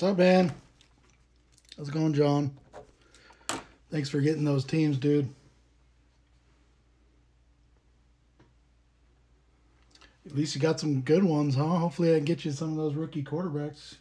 What's up, man? How's it going, John? Thanks for getting those teams, dude. At least you got some good ones, huh? Hopefully, I can get you some of those rookie quarterbacks.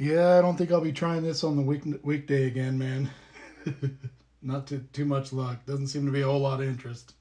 Yeah, I don't think I'll be trying this on the week weekday again, man. Not too too much luck. Doesn't seem to be a whole lot of interest.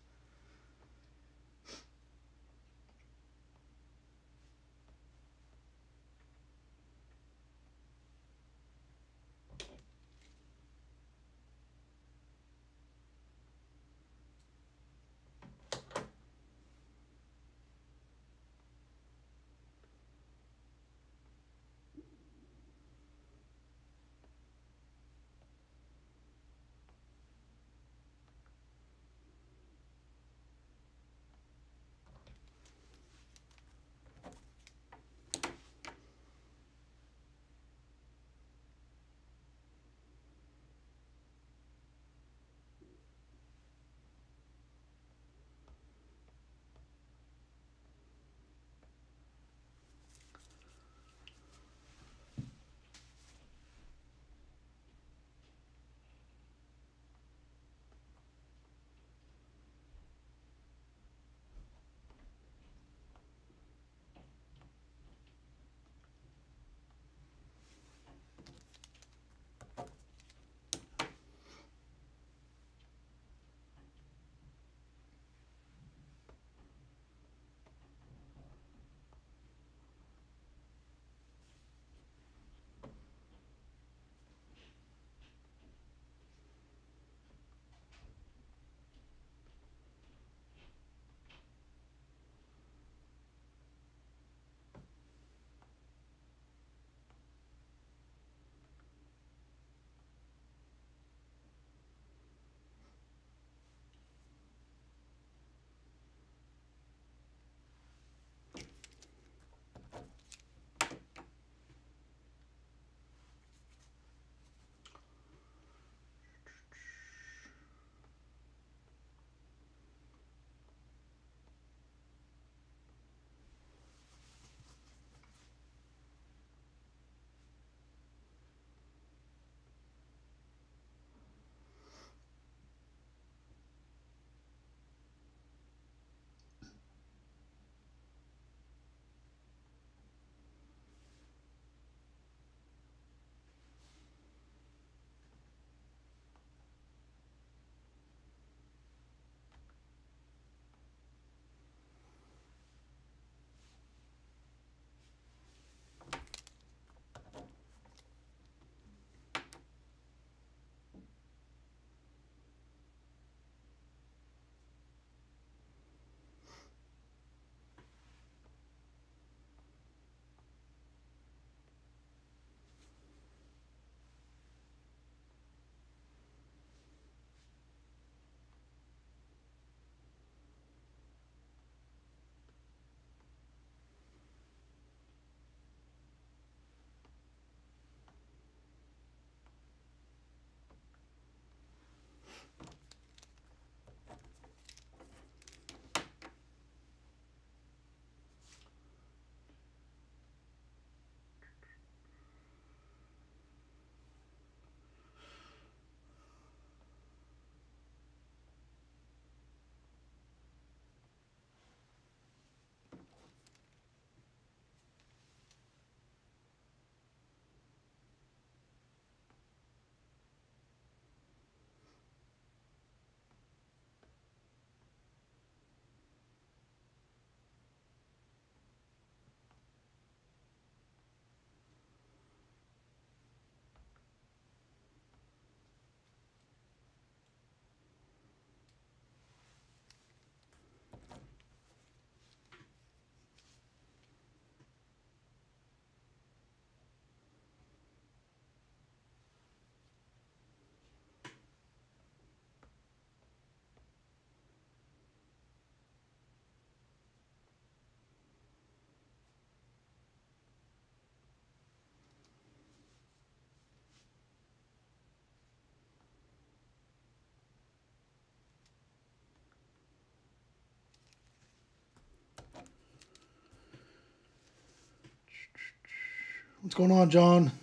What's going on, John?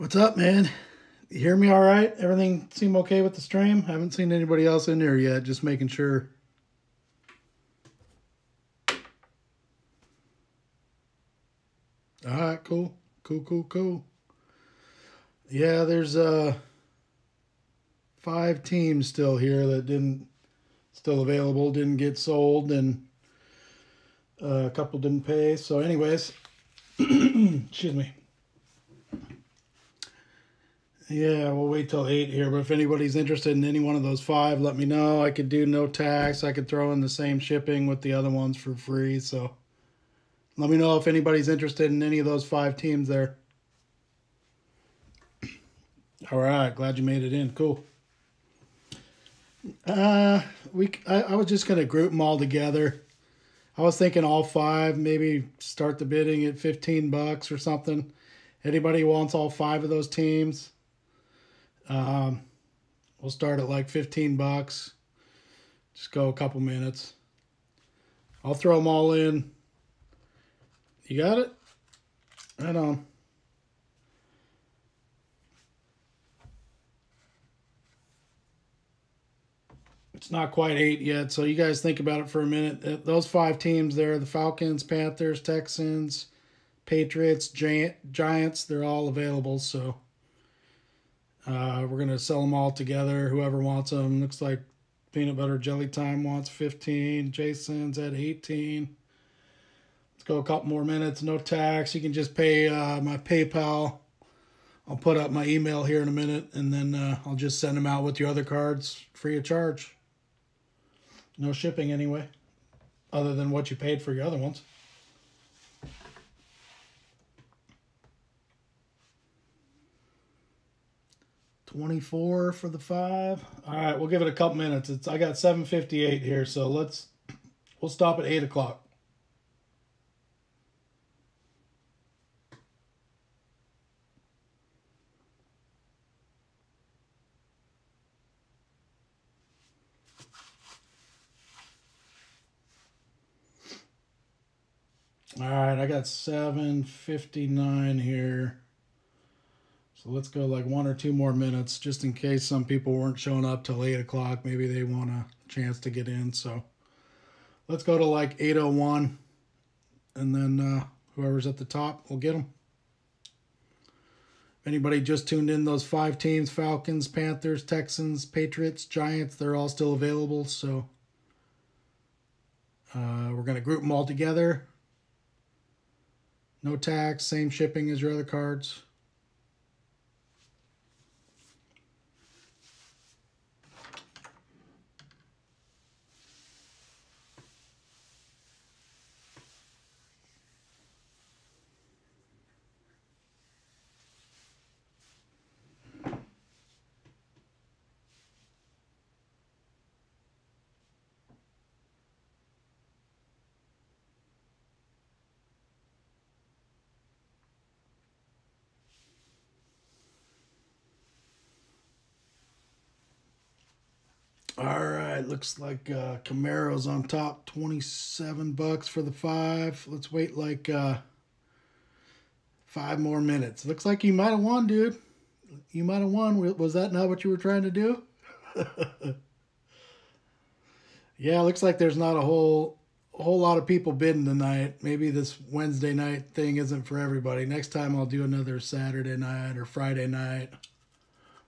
What's up, man? You hear me all right? Everything seem okay with the stream? I haven't seen anybody else in there yet, just making sure. All right, cool. Cool, cool, cool. Yeah, there's uh five teams still here that didn't still available, didn't get sold and uh, a couple didn't pay. So anyways, excuse me. Yeah, we'll wait till 8 here, but if anybody's interested in any one of those five, let me know. I could do no tax. I could throw in the same shipping with the other ones for free. So let me know if anybody's interested in any of those five teams there. All right, glad you made it in. Cool. Uh, we I, I was just gonna group them all together. I was thinking all five, maybe start the bidding at fifteen bucks or something. Anybody wants all five of those teams? Um, we'll start at like fifteen bucks. Just go a couple minutes. I'll throw them all in. You got it? Right on. It's not quite eight yet, so you guys think about it for a minute. Those five teams there the Falcons, Panthers, Texans, Patriots, Giants they're all available. So uh, we're going to sell them all together. Whoever wants them. Looks like Peanut Butter Jelly Time wants 15. Jason's at 18. Let's go a couple more minutes. No tax. You can just pay uh, my PayPal. I'll put up my email here in a minute, and then uh, I'll just send them out with your other cards free of charge. No shipping anyway, other than what you paid for your other ones. Twenty-four for the five. All right, we'll give it a couple minutes. It's I got seven fifty-eight here, so let's we'll stop at eight o'clock. All right, I got 759 here. So let's go like one or two more minutes just in case some people weren't showing up till 8 o'clock. Maybe they want a chance to get in. So let's go to like 801 and then uh, whoever's at the top will get them. Anybody just tuned in, those five teams Falcons, Panthers, Texans, Patriots, Giants they're all still available. So uh, we're going to group them all together no tax, same shipping as your other cards. All right, looks like uh, Camaro's on top, 27 bucks for the five. Let's wait like uh, five more minutes. Looks like you might have won, dude. You might have won. Was that not what you were trying to do? yeah, looks like there's not a whole a whole lot of people bidding tonight. Maybe this Wednesday night thing isn't for everybody. Next time I'll do another Saturday night or Friday night.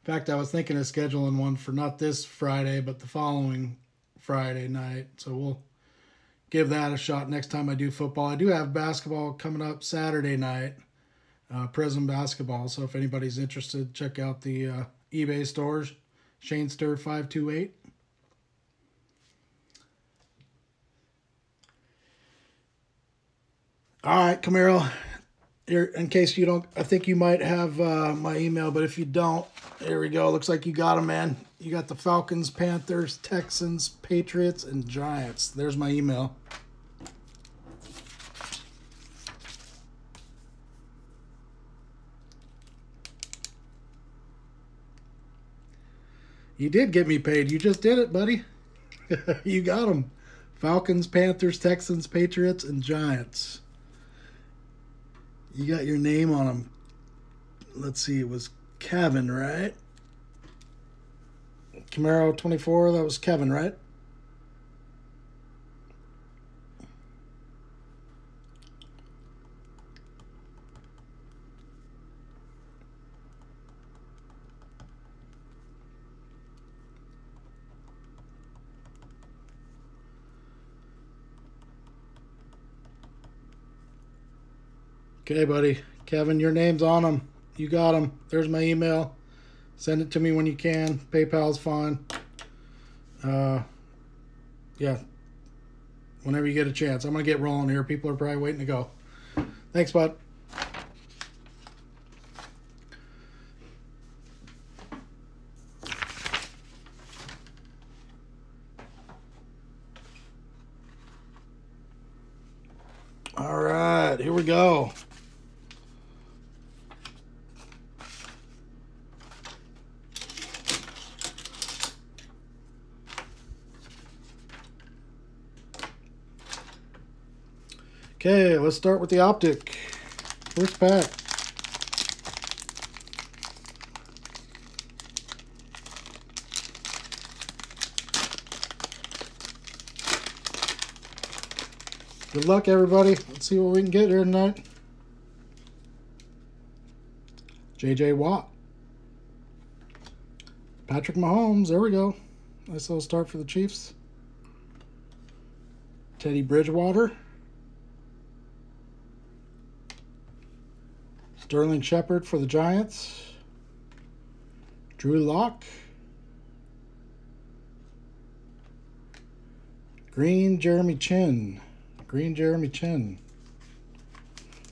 In fact, I was thinking of scheduling one for not this Friday, but the following Friday night. So we'll give that a shot next time I do football. I do have basketball coming up Saturday night, uh, Prism basketball. So if anybody's interested, check out the uh, eBay stores, Shane Stir 528. All right, Camaro here in case you don't i think you might have uh, my email but if you don't there we go. Looks like you got them man. You got the falcons panthers texans patriots and giants. There's my email. You did get me paid. You just did it buddy. You got them falcons panthers texans patriots and giants you got your name on them. Let's see, it was Kevin, right? Camaro 24, that was Kevin, right? Okay, buddy. Kevin, your name's on them. You got them. There's my email. Send it to me when you can. PayPal's fine. Uh, yeah. Whenever you get a chance. I'm going to get rolling here. People are probably waiting to go. Thanks, bud. right, here we go. Okay, let's start with the optic. First pack. Good luck, everybody. Let's see what we can get here tonight. J.J. Watt. Patrick Mahomes. There we go. Nice little start for the Chiefs. Teddy Bridgewater. Sterling Shepard for the Giants. Drew Lock. Green Jeremy Chinn. Green Jeremy Chinn.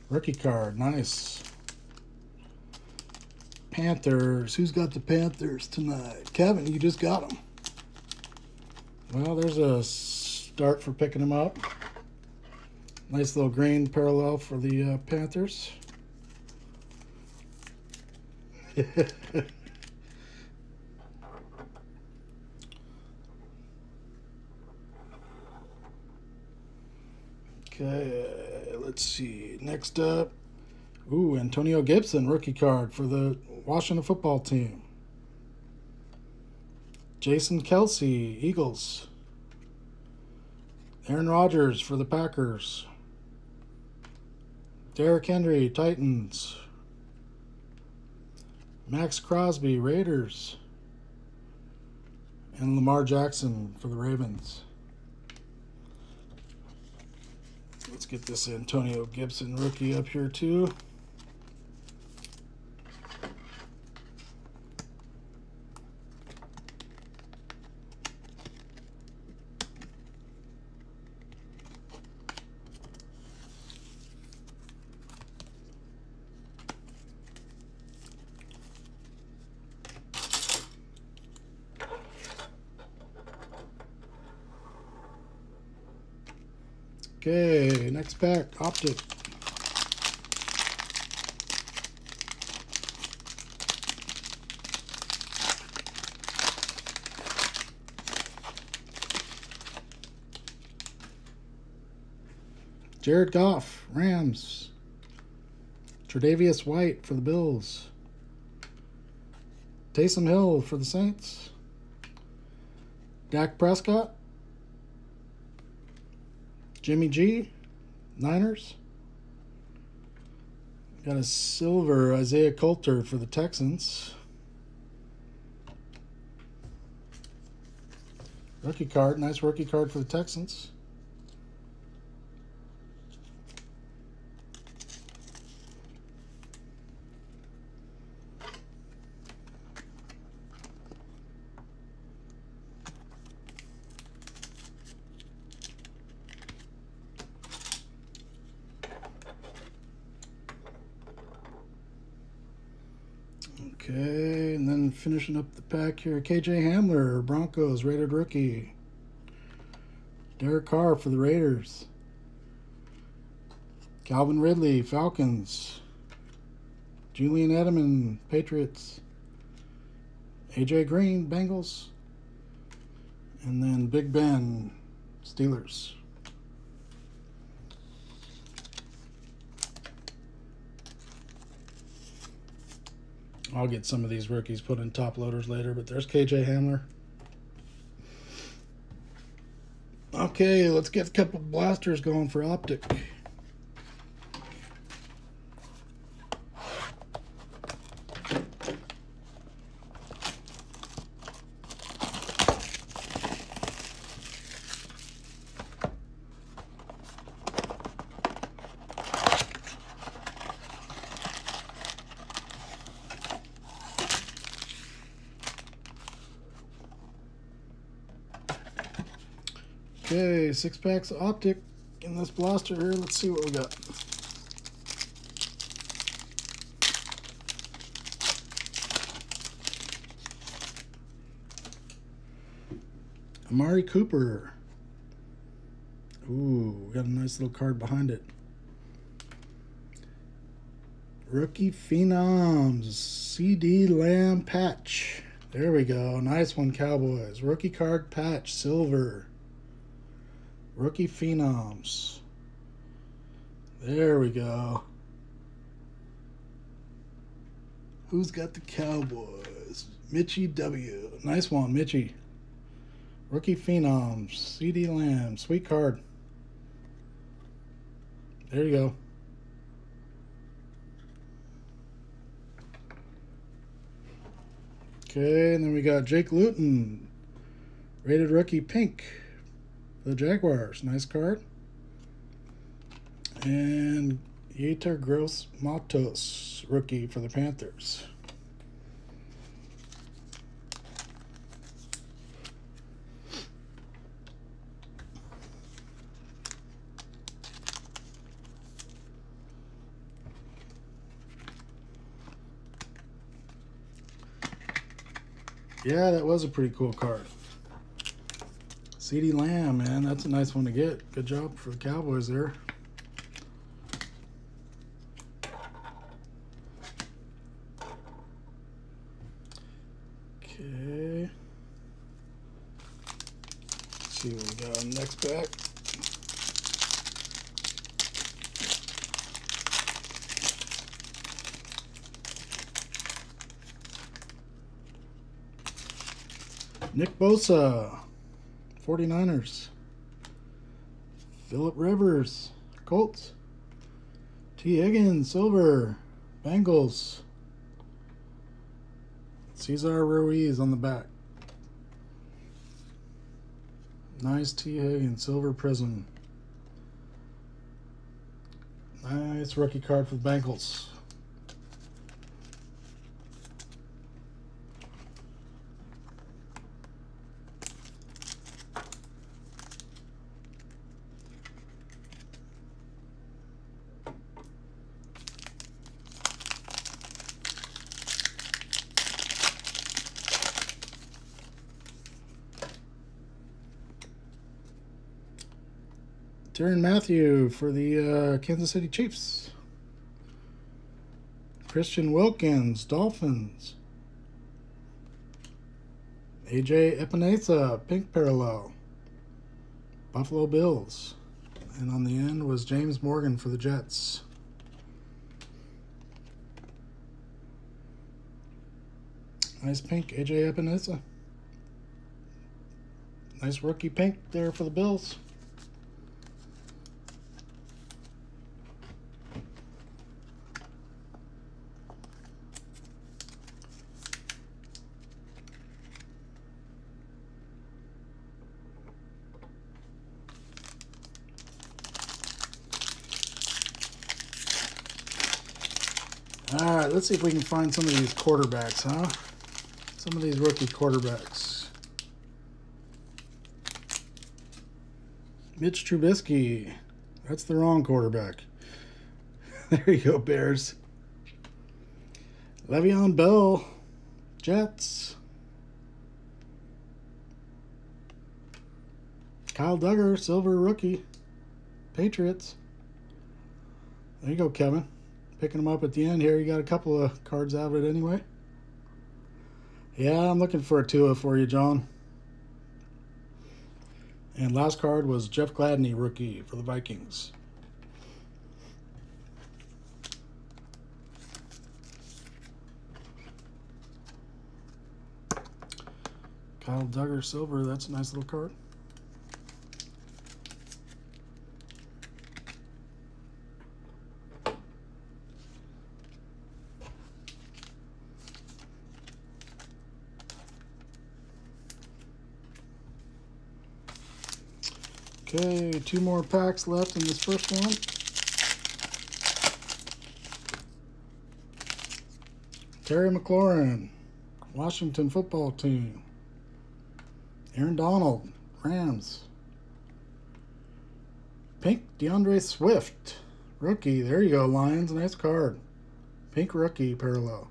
Rookie card. Nice. Panthers. Who's got the Panthers tonight? Kevin, you just got them. Well, there's a start for picking them up. Nice little green parallel for the uh, Panthers. Okay, let's see. Next up, ooh, Antonio Gibson, rookie card for the Washington football team. Jason Kelce, Eagles. Aaron Rodgers for the Packers. Derrick Henry, Titans. Maxx Crosby, Raiders. And Lamar Jackson for the Ravens. Let's get this Antonio Gibson rookie up here too. Pack, Optic. Jared Goff, Rams. Tre'Davious White for the Bills. Taysom Hill for the Saints. Dak Prescott. Jimmy G, Niners. Got a silver Isaiah Coulter for the Texans. Rookie card, nice rookie card for the Texans. Okay, and then finishing up the pack here, KJ Hamler, Broncos, rated rookie. Derek Carr for the Raiders. Calvin Ridley, Falcons. Julian Edelman, Patriots. AJ Green, Bengals. And then Big Ben, Steelers. I'll get some of these rookies put in top loaders later, but there's KJ Hamler. Okay, let's get a couple blasters going for Optic. Okay, six packs of optic in this blaster here. Let's see what we got. Amari Cooper. Ooh, we got a nice little card behind it. Rookie Phenoms. CeeDee Lamb patch. There we go. Nice one, Cowboys. Rookie card patch. Silver. Rookie Phenoms. There we go. Who's got the Cowboys? Mitchy W. Nice one, Mitchy. Rookie Phenoms. CeeDee Lamb. Sweet card. There you go. Okay, and then we got Jake Luton. Rated rookie pink the Jaguars. Nice card. And Yetur Gross Matos, rookie for the Panthers. Yeah, that was a pretty cool card. CeeDee Lamb, man, that's a nice one to get. Good job for the Cowboys there. Okay. Let's see what we got next pack. Nick Bosa, 49ers. Philip Rivers, Colts. Tee Higgins, Silver, Bengals. Cesar Ruiz on the back. Nice Tee Higgins, Silver Prism. Nice rookie card for the Bengals. Tyrann Mathieu for the uh, Kansas City Chiefs. Christian Wilkins, Dolphins. AJ Epenesa, pink parallel. Buffalo Bills. And on the end was James Morgan for the Jets. Nice pink, AJ Epenesa. Nice rookie pink there for the Bills. All right, let's see if we can find some of these quarterbacks, huh? Some of these rookie quarterbacks. Mitch Trubisky. That's the wrong quarterback. there you go, Bears. Le'Veon Bell. Jets. Kyle Dugger, silver rookie. Patriots. There you go, Kevin picking them up at the end here. You got a couple of cards out of it anyway. Yeah, I'm looking for a Tua for you, John. And last card was Jeff Gladney, rookie for the Vikings. Kyle Dugger Silver, that's a nice little card. Okay, two more packs left in this first one. Terry McLaurin, Washington football team. Aaron Donald, Rams. Pink D'Andre Swift, rookie. There you go, Lions. Nice card. Pink rookie parallel.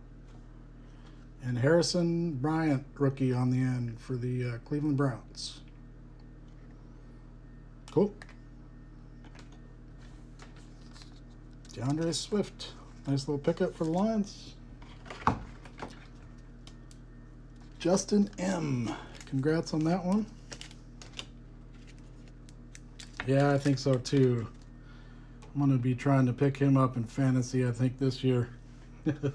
And Harrison Bryant, rookie on the end for the uh, Cleveland Browns. Cool. D'Andre Swift. Nice little pickup for the Lions. Justin M. Congrats on that one. Yeah, I think so too. I'm going to be trying to pick him up in fantasy, I think, this year. and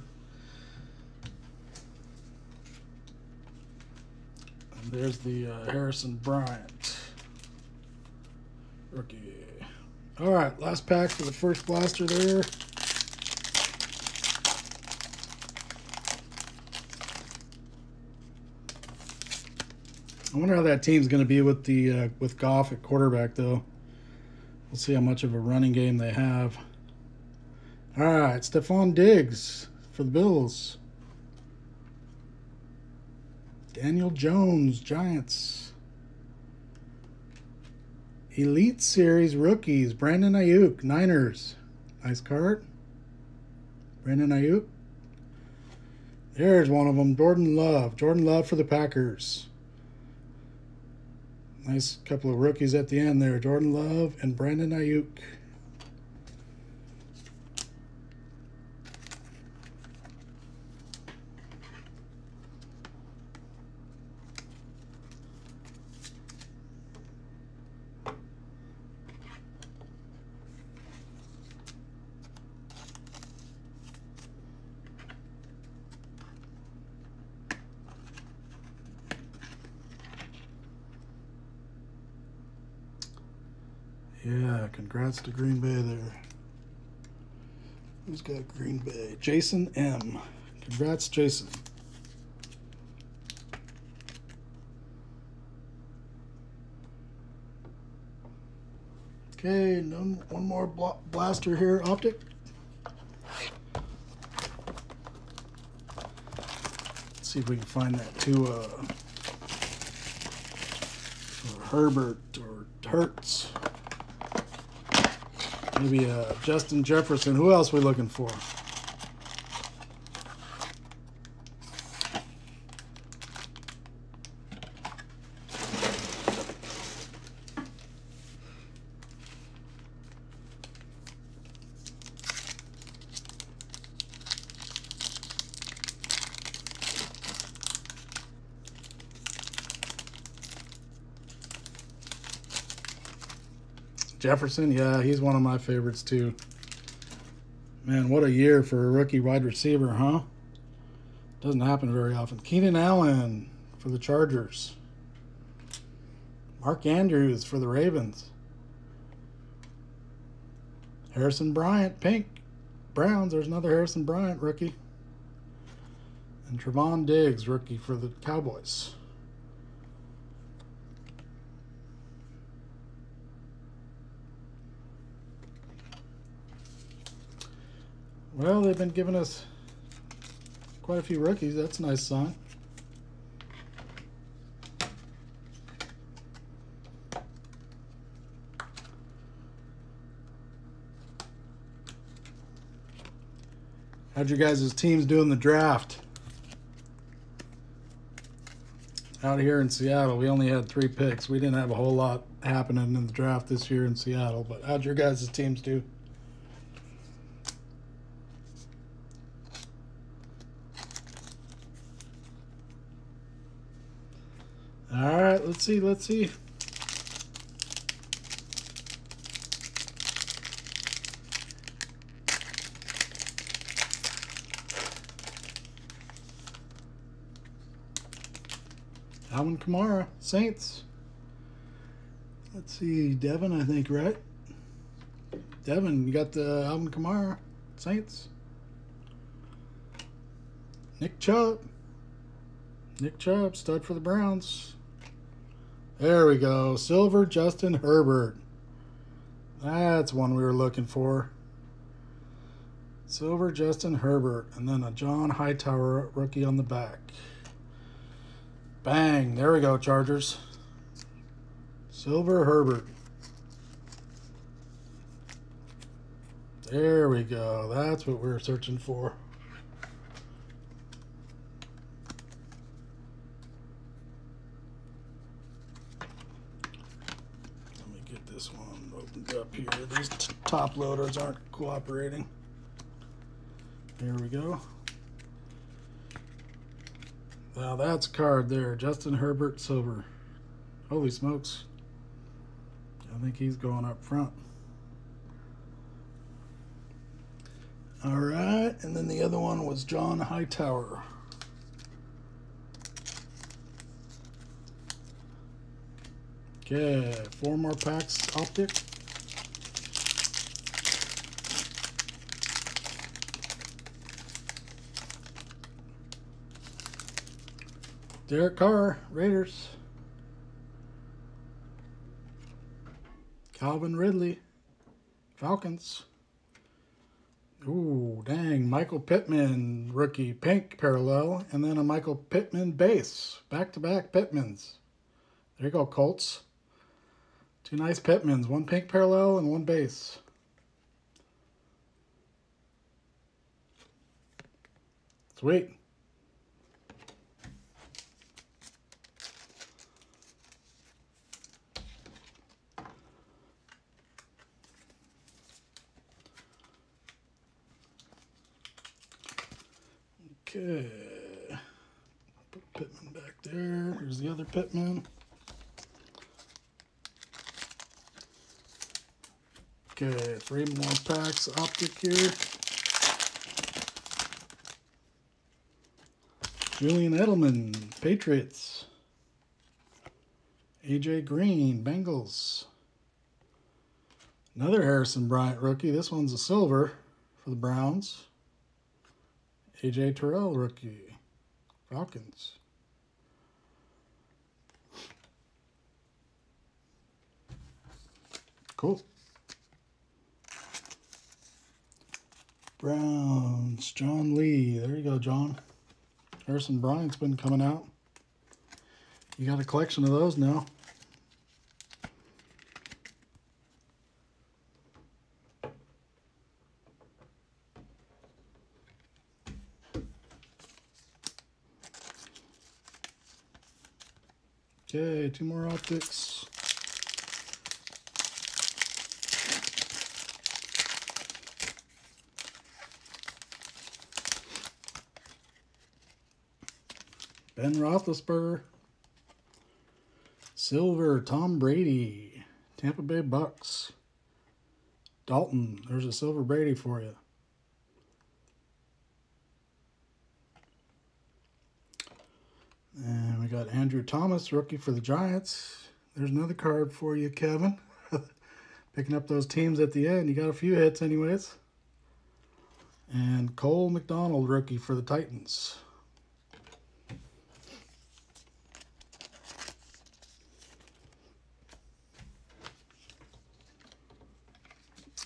there's the uh, Harrison Bryant rookie. All right, last pack for the first blaster there. I wonder how that team's going to be with the uh, with Goff at quarterback, though. We'll see how much of a running game they have. All right, Stefon Diggs for the Bills. Daniel Jones, Giants. Elite Series rookies, Brandon Aiyuk, Niners. Nice card. Brandon Aiyuk. There's one of them, Jordan Love. Jordan Love for the Packers. Nice couple of rookies at the end there. Jordan Love and Brandon Aiyuk. Yeah, congrats to Green Bay there. Who's got Green Bay? Jason M. Congrats, Jason. Okay, one more blaster here, Optic. Let's see if we can find that to uh, Herbert or Hurts. Maybe uh, Justin Jefferson. Who else are we looking for? Jefferson, yeah, he's one of my favorites too. Man, what a year for a rookie wide receiver, huh? Doesn't happen very often. Keenan Allen for the Chargers. Mark Andrews for the Ravens. Harrison Bryant, pink. Browns, there's another Harrison Bryant rookie. And Trevon Diggs, rookie for the Cowboys. Well, they've been giving us quite a few rookies. That's a nice sign. How'd your guys' teams do in the draft? Out here in Seattle, we only had three picks. We didn't have a whole lot happening in the draft this year in Seattle, but how'd your guys' teams do? All right, let's see, let's see. Alvin Kamara, Saints. Let's see, Devin, I think, right? Devin, you got the Alvin Kamara, Saints. Nick Chubb. Nick Chubb, stud for the Browns. There we go. Silver Justin Herbert. That's one we were looking for. Silver Justin Herbert. And then a John Hightower rookie on the back. Bang. There we go, Chargers. Silver Herbert. There we go. That's what we we're searching for. this one opened up here. These top loaders aren't cooperating. Here we go. Now that's card there. Justin Herbert Silver. Holy smokes. I think he's going up front. All right, and then the other one was John Hightower. Okay, four more packs optic. Derek Carr, Raiders. Calvin Ridley, Falcons. Ooh, dang. Michael Pittman, rookie, pink parallel, and then a Michael Pittman base. Back to back Pittmans. There you go, Colts. Two nice Pittmans, one pink parallel and one base. Sweet. Okay. Put Pittman back there. Here's the other Pittman. Okay, three more packs optic here. Julian Edelman, Patriots. AJ Green, Bengals. Another Harrison Bryant rookie. This one's a silver for the Browns. AJ Terrell rookie. Falcons. Cool. Browns, John Lee. There you go, John. Harrison Bryant's been coming out. You got a collection of those now. Okay, two more optics. Ben Roethlisberger. Silver, Tom Brady. Tampa Bay Bucks. Dalton, there's a silver Brady for you. And we got Andrew Thomas, rookie for the Giants. There's another card for you, Kevin. Picking up those teams at the end. You got a few hits anyways. And Cole McDonald, rookie for the Titans.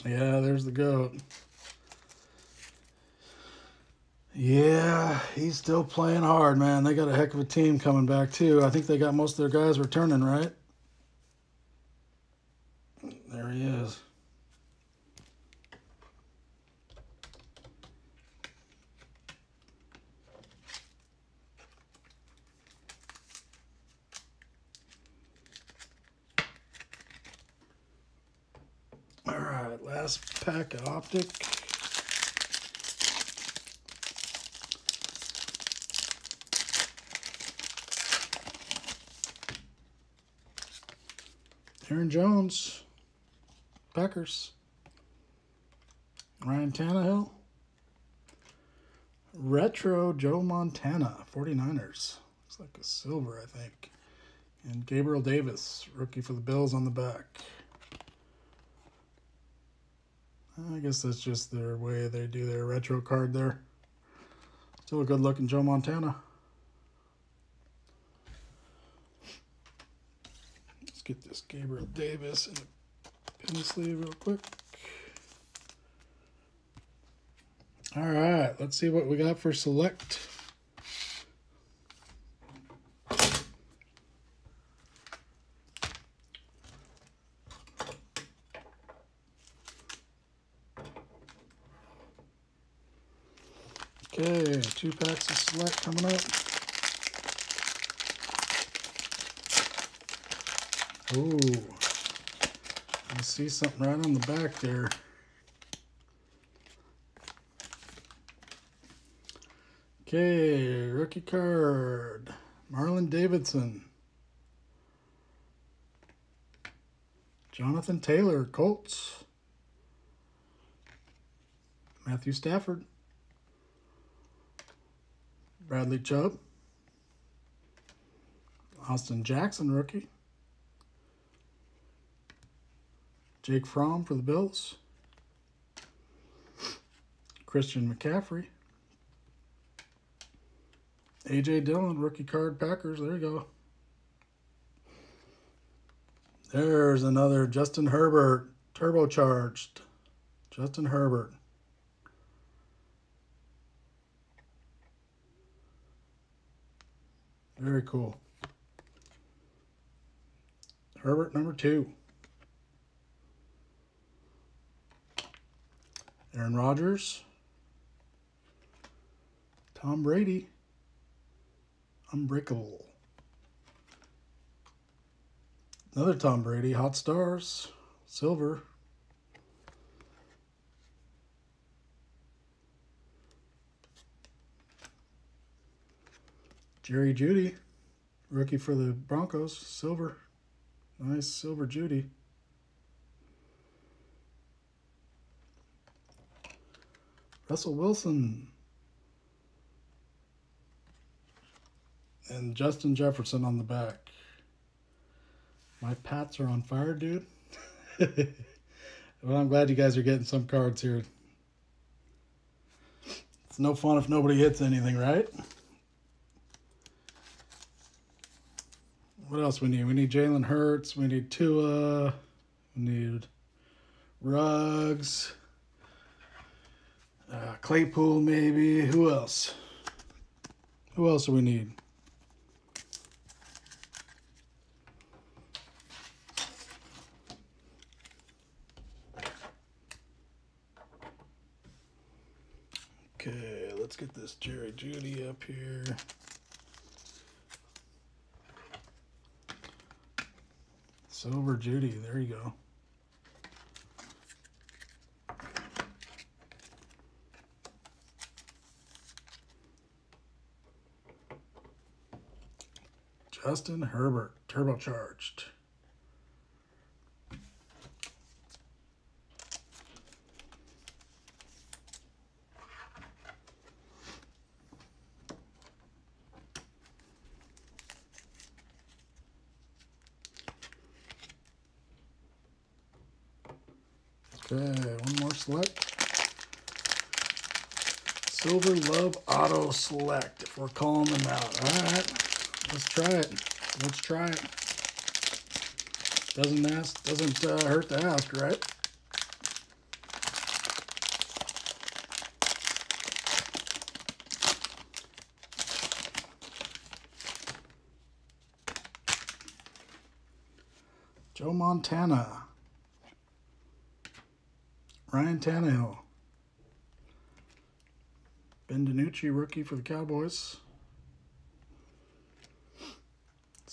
Yeah, there's the goat. Yeah, he's still playing hard, man. They got a heck of a team coming back, too. I think they got most of their guys returning, right? There he is. All right, last pack of optic. Aaron Jones, Packers. Ryan Tannehill. Retro Joe Montana, 49ers. Looks like a silver, I think. And Gabriel Davis, rookie for the Bills on the back. I guess that's just their way they do their retro card there. Still a good looking Joe Montana. Get this Gabriel Davis in a pin sleeve real quick. All right, let's see what we got for select. Okay, two packs of select coming up. Ooh, I see something right on the back there. Okay, rookie card. Marlon Davidson. Jonathan Taylor, Colts. Matthew Stafford. Bradley Chubb. Austin Jackson, rookie. Jake Fromm for the Bills. Christian McCaffrey. AJ Dillon, rookie card Packers. There you go. There's another Justin Herbert, turbocharged. Justin Herbert. Very cool. Herbert number two. Aaron Rodgers. Tom Brady. Unbreakable. Another Tom Brady, Hot Stars, Silver. Jerry Jeudy, rookie for the Broncos, Silver. Nice Silver Jeudy. Russell Wilson. And Justin Jefferson on the back. My Pats are on fire, dude. well, I'm glad you guys are getting some cards here. It's no fun if nobody hits anything, right? What else we need? We need Jalen Hurts. We need Tua. We need Ruggs. Uh, Claypool, maybe. Who else? Who else do we need? Okay, let's get this Jerry Jeudy up here. Silver Jeudy, there you go. Justin Herbert, turbocharged. Okay, one more select. Silver Love Auto Select, if we're calling them out. All right, let's try it. Let's try it. Doesn't ask, doesn't uh, hurt to ask, right? Joe Montana. Ryan Tannehill. Ben DiNucci, rookie for the Cowboys.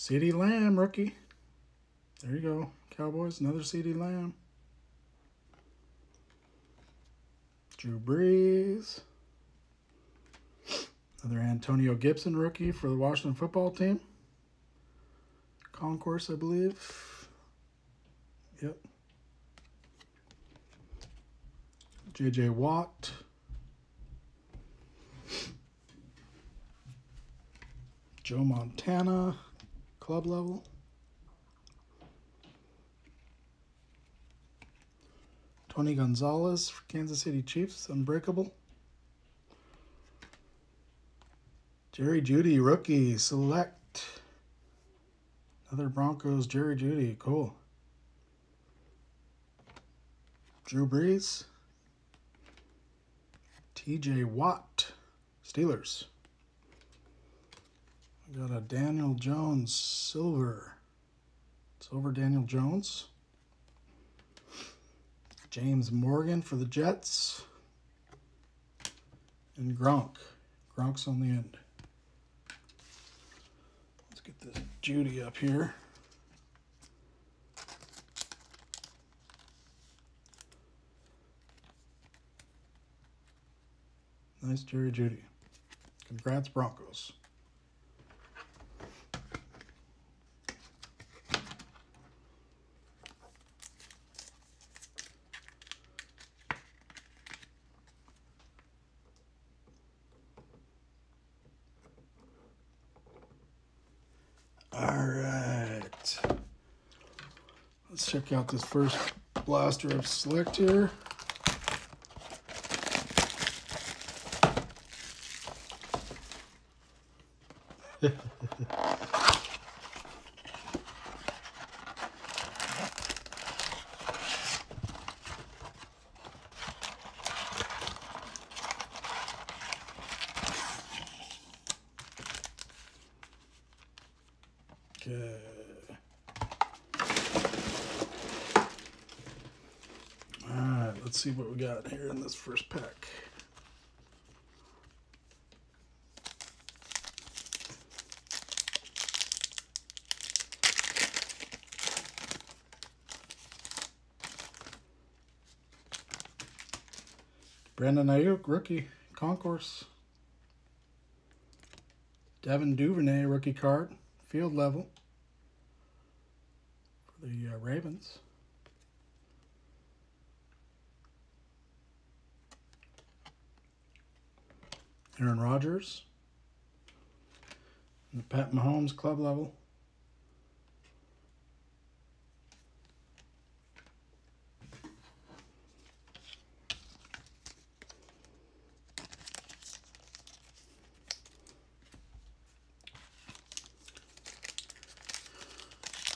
CeeDee Lamb, rookie. There you go. Cowboys, another CeeDee Lamb. Drew Brees. Another Antonio Gibson, rookie for the Washington football team. Concourse, I believe. Yep. J.J. Watt. Joe Montana, club level. Tony Gonzalez for Kansas City Chiefs, unbreakable. Jerry Jeudy, rookie, select. Another Broncos, Jerry Jeudy, cool. Drew Brees. TJ Watt, Steelers. Got a Daniel Jones silver. Silver Daniel Jones. James Morgan for the Jets. And Gronk. Gronk's on the end. Let's get this Jeudy up here. Nice Jerry Jeudy. Congrats, Broncos. Let's check out this first blaster of select here. Okay. All right, let's see what we got here in this first pack. Brandon Aiyuk, rookie, concourse. Devin Duvernay, rookie card, field level for the uh, Ravens. Aaron Rodgers. The Pat Mahomes club level.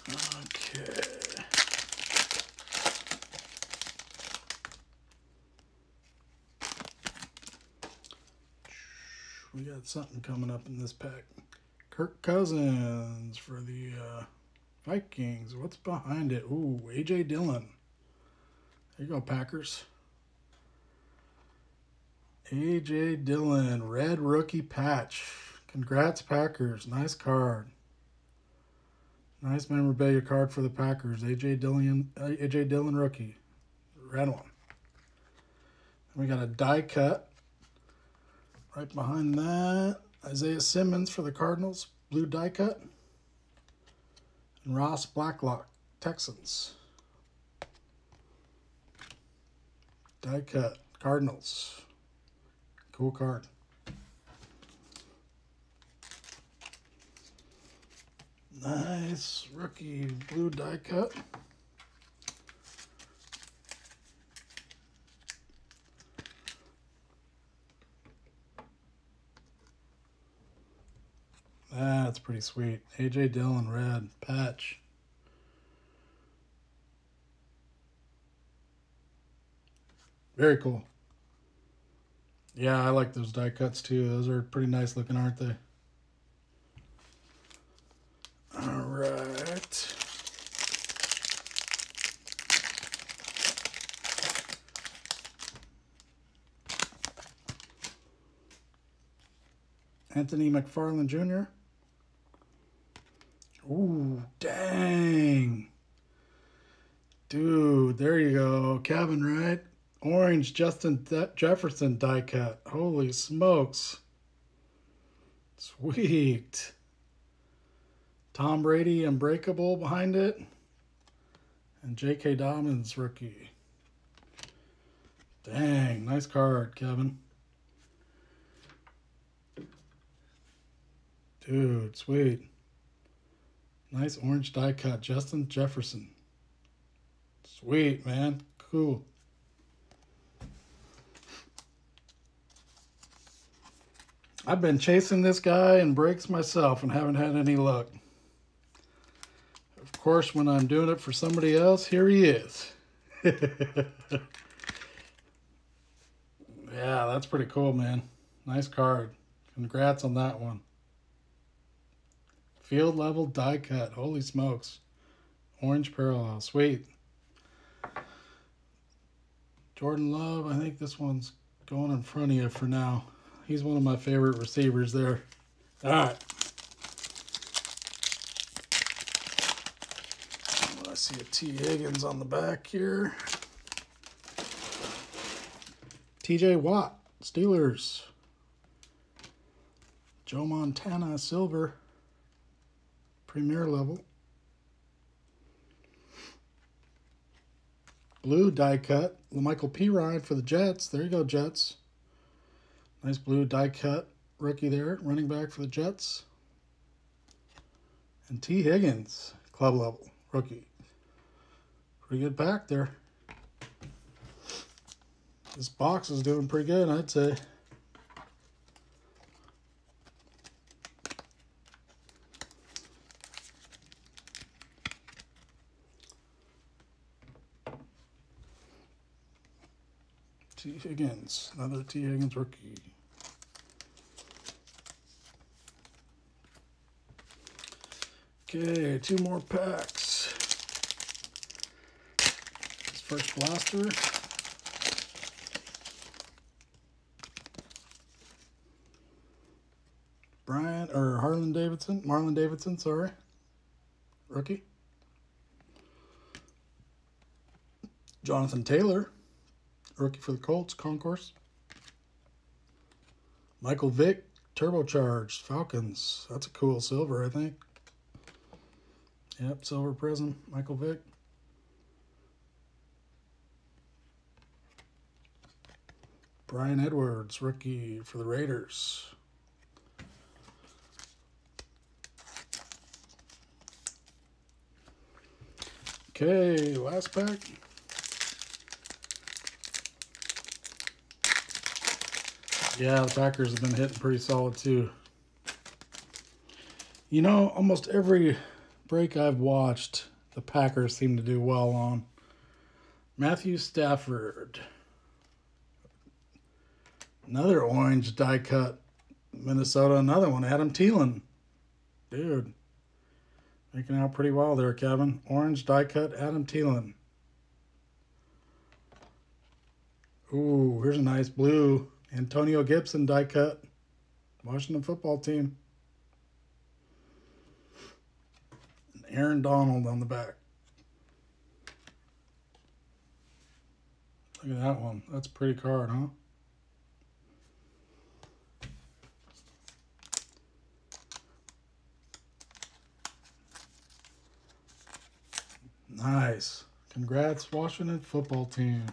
Okay. We got something coming up in this pack. Kirk Cousins for the uh, Vikings. What's behind it? Ooh, AJ Dillon. There you go, Packers. AJ Dillon, red rookie patch. Congrats, Packers. Nice card. Nice memorabilia card for the Packers. AJ Dillon, AJ Dillon rookie, red one. And we got a die cut. Right behind that, Isaiah Simmons for the Cardinals, blue die cut. And Ross Blacklock, Texans. Die cut, Cardinals. Cool card. Nice rookie blue die cut. Ah, that's pretty sweet. AJ Dillon red patch. Very cool. Yeah, I like those die cuts too. Those are pretty nice looking, aren't they? All right. Anthony McFarland Jr. Ooh, dang. Dude, there you go. Kevin, right? Orange Justin De- Jefferson die cut. Holy smokes. Sweet. Tom Brady Unbreakable behind it. And J.K. Dobbins rookie. Dang, nice card, Kevin. Dude, sweet. Nice orange die cut, Justin Jefferson. Sweet, man. Cool. I've been chasing this guy in breaks myself and haven't had any luck. Of course, when I'm doing it for somebody else, here he is. yeah, that's pretty cool, man. Nice card. Congrats on that one. Field level die cut. Holy smokes. Orange parallel. Sweet. Jordan Love, I think this one's going in front of you for now. He's one of my favorite receivers there. All right. I see a T. Higgins on the back here. TJ Watt, Steelers. Joe Montana silver. Premier level. Blue die cut. Michael Perine for the Jets. There you go, Jets. Nice blue die cut rookie there, running back for the Jets. And T. Higgins, club level rookie. Pretty good pack there. This box is doing pretty good, I'd say. Higgins, another T. Higgins rookie. Okay, two more packs. This first blaster. Brian or Harlan Davidson, Marlon Davidson, sorry. Rookie. Jonathan Taylor, rookie for the Colts, concourse. Michael Vick, turbocharged Falcons. That's a cool silver, I think. Yep, silver prism, Michael Vick. Bryan Edwards, rookie for the Raiders. Okay, last pack. Yeah, the Packers have been hitting pretty solid too. You know, almost every break I've watched, the Packers seem to do well on. Matthew Stafford. Another orange die cut. Minnesota, another one. Adam Thielen. Dude. Making out pretty well there, Kevin. Orange die cut, Adam Thielen. Ooh, here's a nice blue. Antonio Gibson die cut. Washington football team. Aaron Donald on the back. Look at that one. That's a pretty card, huh? Nice. Congrats, Washington football team.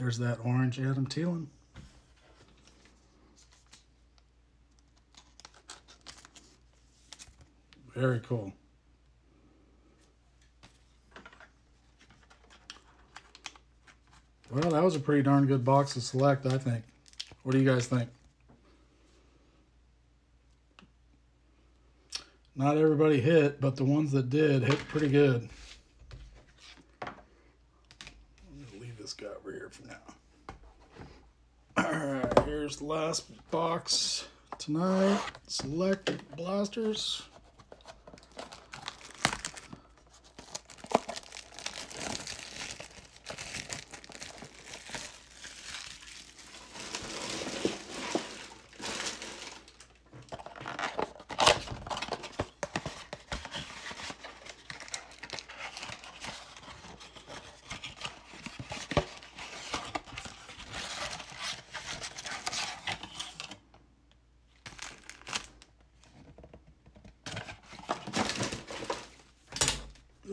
There's that orange Adam Thielen. Very cool. Well, that was a pretty darn good box to select, I think. What do you guys think? Not everybody hit, but the ones that did hit pretty good. leave this now. Alright, here's the last box tonight. Select blasters.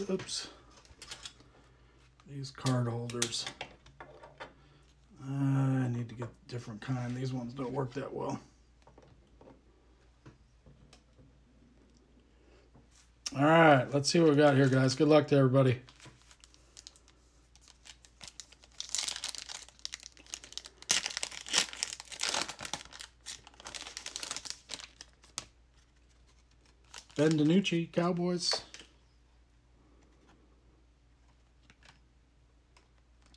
Oops. These card holders. I need to get a different kind. These ones don't work that well. All right, let's see what we got here, guys. Good luck to everybody. Ben DiNucci, Cowboys.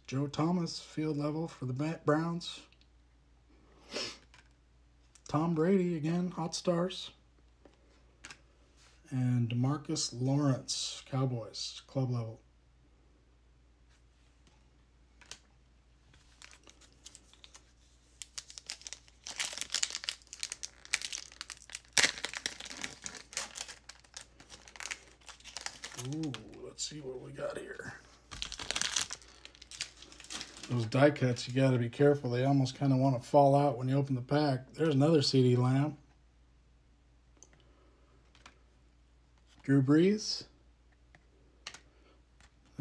Joe Thomas, field level for the Browns. Tom Brady, again, Hot Stars. And Demarcus Lawrence, Cowboys, club level. Ooh, let's see what we got here. Those die cuts, you got to be careful. They almost kind of want to fall out when you open the pack. There's another CeeDee Lamb. Drew Brees.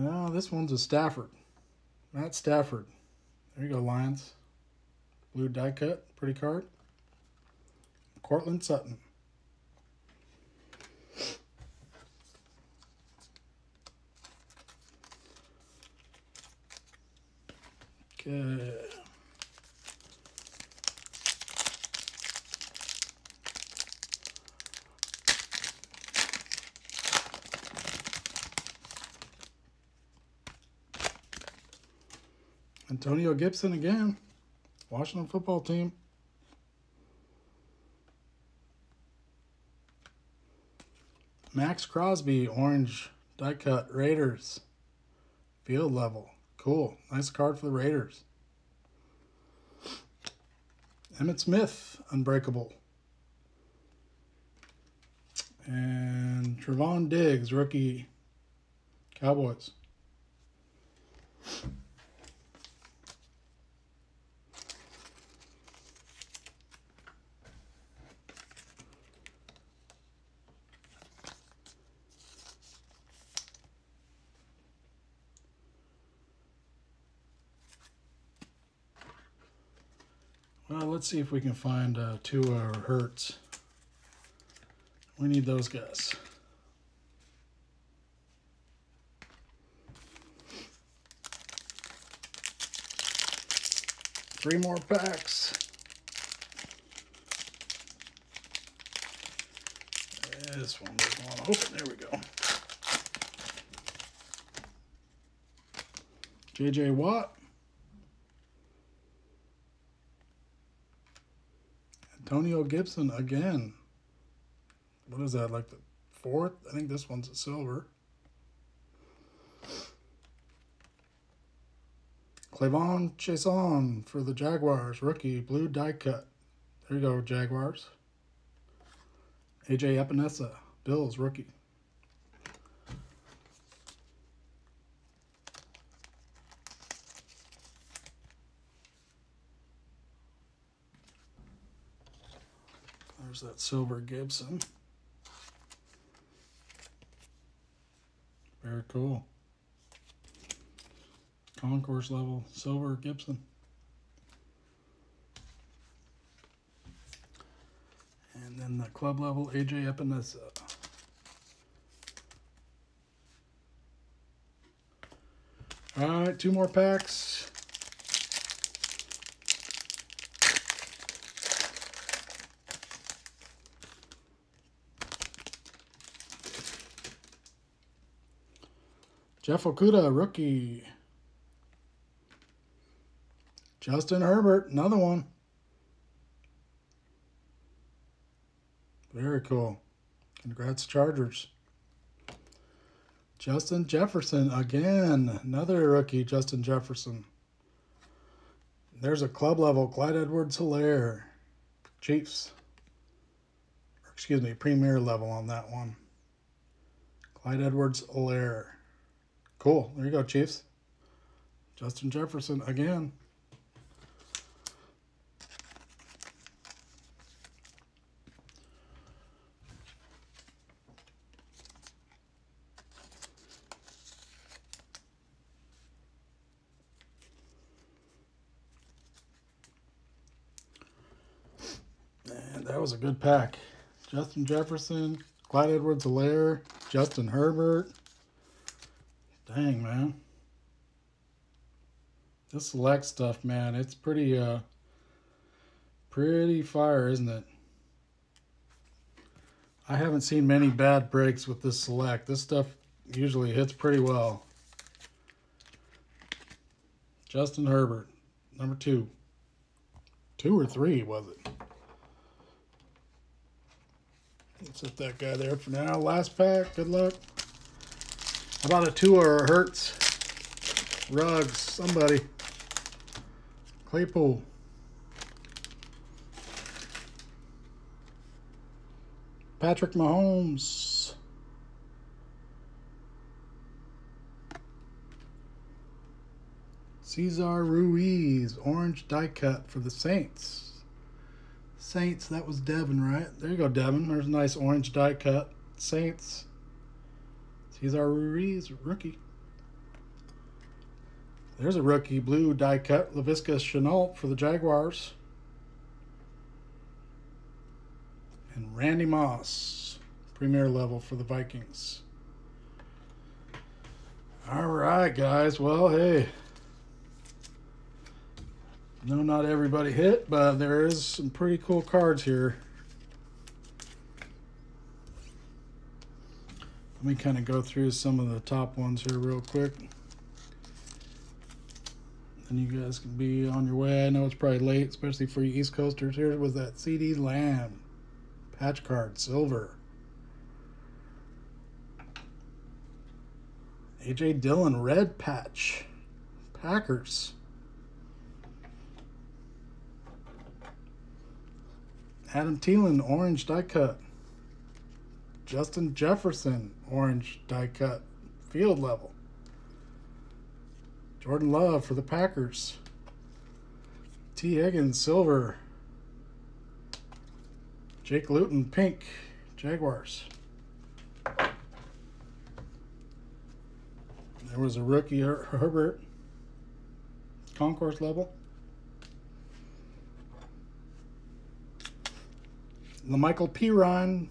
Oh, this one's a Stafford. Matt Stafford. There you go, Lions. Blue die cut. Pretty card. Courtland Sutton. Okay. Antonio Gibson again. Washington football team. Maxx Crosby, orange die cut, Raiders. Field level. Cool. Nice card for the Raiders. Emmitt Smith, unbreakable. And Trevon Diggs, rookie Cowboys. Well, let's see if we can find uh, Tua or Hurts. We need those guys. Three more packs. This one doesn't want to open. There we go. J.J. Watt. Antonio Gibson again. What is that, like the fourth? I think this one's a silver. K'Lavon Chaisson for the Jaguars, rookie, blue die cut. There you go, Jaguars. AJ Epenesa, Bills, rookie. There's that silver Gibson. Very cool. Concourse level silver Gibson. And then the club level AJ Epenesa. All right, two more packs. Jeff Okudah, rookie. Justin Herbert, another one. Very cool. Congrats, Chargers. Justin Jefferson, again. Another rookie, Justin Jefferson. There's a club level, Clyde Edwards Helaire. Chiefs. excuse me, premier level on that one. Clyde Edwards Helaire. Cool. There you go, Chiefs. Justin Jefferson again. And that was a good pack. Justin Jefferson, Clyde Edwards Helaire, Justin Herbert. Dang, man. This select stuff, man, it's pretty, uh, pretty fire, isn't it? I haven't seen many bad breaks with this select. This stuff usually hits pretty well. Justin Herbert, number two. Two or three, was it? Let's set that guy there for now. Last pack. Good luck about a Tua or a Hurts? Ruggs, somebody. Claypool. Patrick Mahomes. Cesar Ruiz, orange die cut for the Saints. Saints, that was Devin, right? There you go, Devin. There's a nice orange die cut. Saints. Cesar Ruiz, rookie. There's a rookie blue die cut, Laviska Shenault for the Jaguars. And Randy Moss, premier level for the Vikings. All right, guys. Well, hey. No, not everybody hit, but there is some pretty cool cards here. Let me kind of go through some of the top ones here real quick. And you guys can be on your way. I know it's probably late, especially for you East Coasters. Here was that CeeDee Lamb patch card, silver. AJ Dillon, red patch, Packers. Adam Thielen, orange die cut. Justin Jefferson, orange die cut, field level. Jordan Love for the Packers. T. Higgins, silver. Jake Luton, pink, Jaguars. There was a rookie, Her Herbert, concourse level. La'Mical Perine,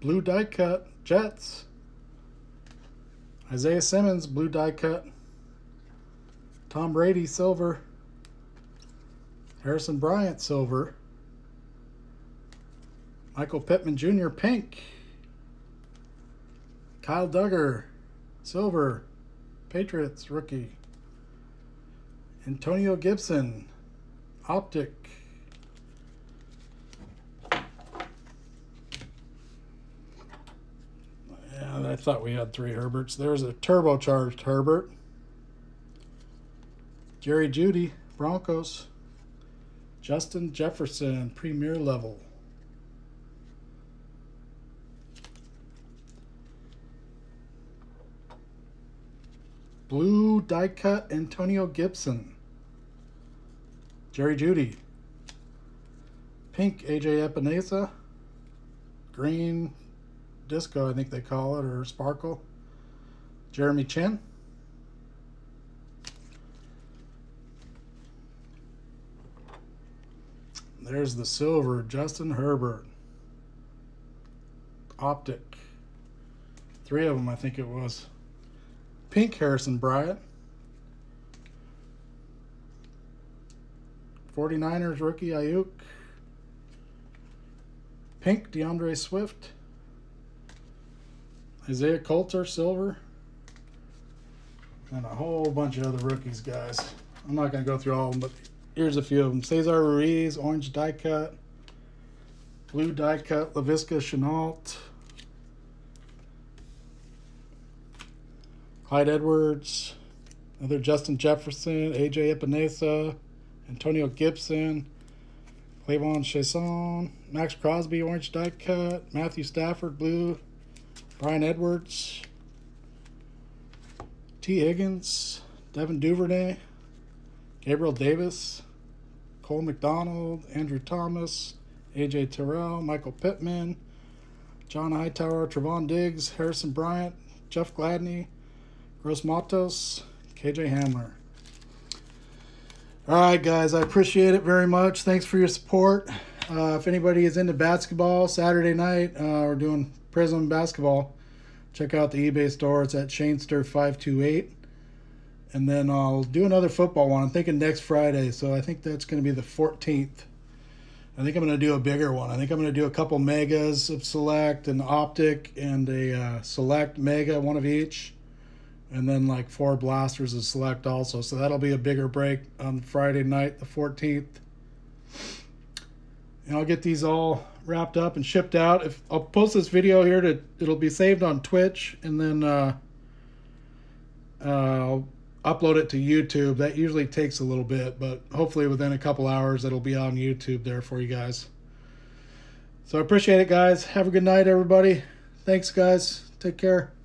blue die cut, Jets. Isaiah Simmons, blue die cut. Tom Brady, silver. Harrison Bryant, silver. Michael Pittman Jr., pink. Kyle Dugger, silver. Patriots, rookie. Antonio Gibson, optic. Yeah, I thought we had three Herberts. There's a turbocharged Herbert. Jerry Jeudy, Broncos. Justin Jefferson, premier level. Blue die cut Antonio Gibson. Jerry Jeudy. Pink AJ Epenesa. Green disco, I think they call it, or sparkle. Jeremy Chinn. There's the silver, Justin Herbert. Optic. Three of them, I think it was. Pink Harrison Bryant. 49ers rookie Aiyuk. Pink D'Andre Swift. Isaiah Coulter, silver. And a whole bunch of other rookies, guys. I'm not going to go through all of them, but here's a few of them. Cesar Ruiz, orange die cut. Blue die cut, Laviska Shenault, Clyde Edwards, another Justin Jefferson, AJ Epenesa, Antonio Gibson, K'Lavon Chaisson, Maxx Crosby, orange die cut, Matthew Stafford, blue, Bryan Edwards, Tee Higgins, Devin Duvernay, Gabriel Davis, Cole McDonald, Andrew Thomas, AJ Terrell, Michael Pittman, John Hightower, Trevon Diggs, Harrison Bryant, Jeff Gladney, Gross Matos, KJ Hamler. All right, guys, I appreciate it very much. Thanks for your support. Uh, if anybody is into basketball, Saturday night, uh, we're doing Prism basketball. Check out the eBay store. It's at Shanester528. And then I'll do another football one. I'm thinking next Friday, so I think that's going to be the 14th. I think I'm going to do a bigger one. I think I'm going to do a couple megas of select, an optic, and a uh, select mega, one of each and then like four blasters of select also. So that'll be a bigger break on Friday night, the 14th. And I'll get these all wrapped up and shipped out. If I'll post this video here to it'll be saved on Twitch and then uh, uh, I'll upload it to YouTube. That usually takes a little bit, but hopefully within a couple hours it'll be on YouTube there for you guys. So I appreciate it, guys. Have a good night, everybody. Thanks, guys. Take care.